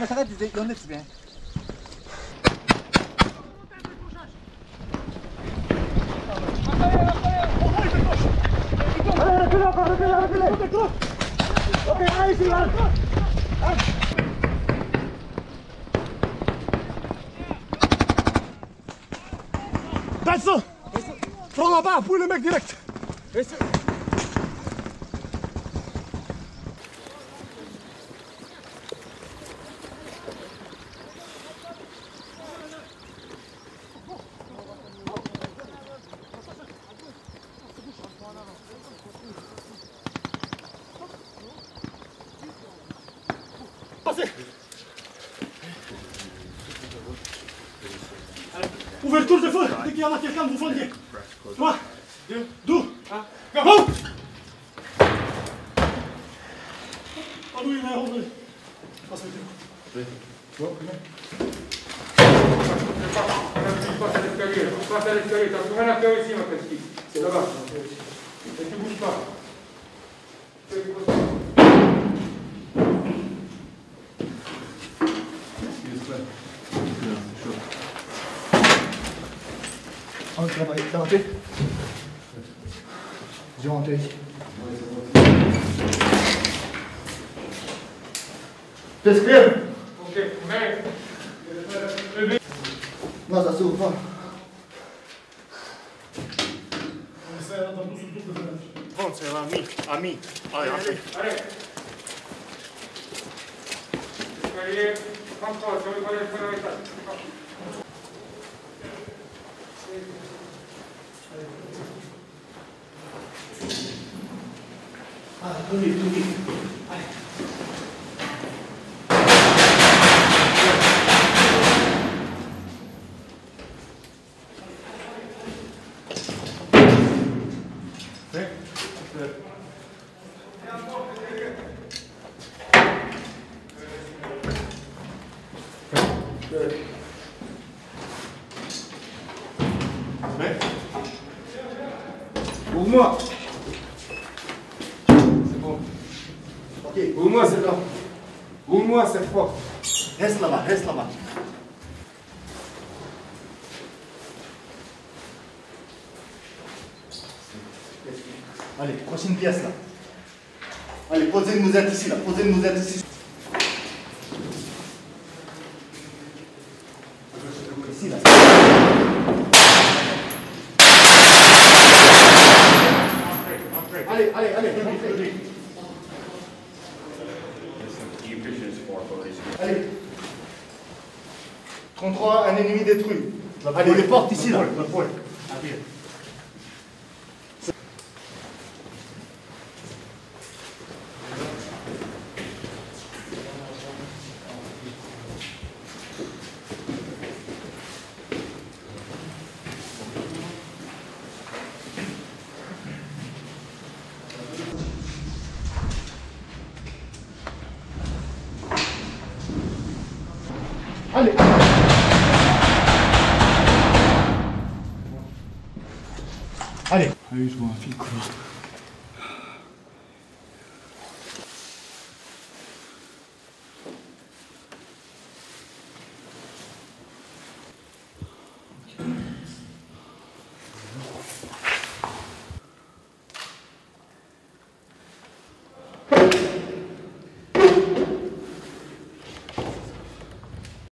Mesela bize gönder be. Kaçsın! Front là-bas, pouille le mec direct! Ouverture de feu dès qu'il y en a quelqu'un, vous fondez 3, 2, 2, 1, go Ah oui, il est rentré. Passe le Passe à l'escalier, passe à l'escalier, t'as trouvé un accueil ici, ma petite. C'est là-bas. Et tu bouges pas. Que vai? Dá onde? De ontem. Pesqueiro? Ok, mais. Nossa, Silva. Vamos, c'est l'ami, ami. Allez, après. Allez. 本校上位ご了いたしま。Ouvre-moi. C'est bon. Ok, Ouvre-moi, c'est là. Ouvre-moi, c'est fort. reste là-bas, reste là-bas. Allez, prochaine pièce là. Allez, posez une mousette ici là, posez une mousette. Ici là. Allez, allez, allez, rentrez. Allez. 33, un ennemi détruit. Allez, les portes ici là. Allez. Allez. Ah oui, je vois un fil court.